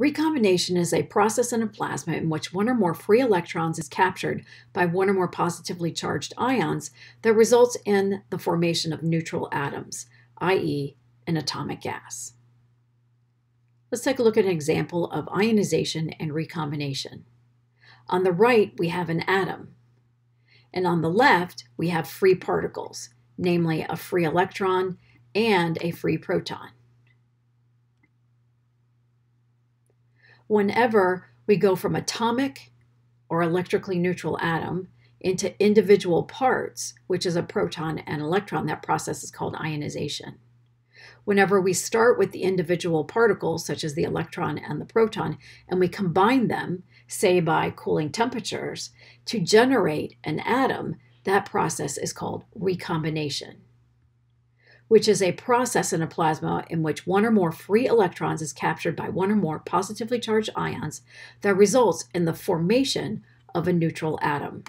Recombination is a process in a plasma in which one or more free electrons is captured by one or more positively charged ions that results in the formation of neutral atoms, i.e., an atomic gas. Let's take a look at an example of ionization and recombination. On the right, we have an atom, and on the left, we have free particles, namely a free electron and a free proton. Whenever we go from atomic or electrically neutral atom into individual parts, which is a proton and electron, that process is called ionization. Whenever we start with the individual particles, such as the electron and the proton, and we combine them, say by cooling temperatures, to generate an atom, that process is called recombination which is a process in a plasma in which one or more free electrons is captured by one or more positively charged ions that results in the formation of a neutral atom.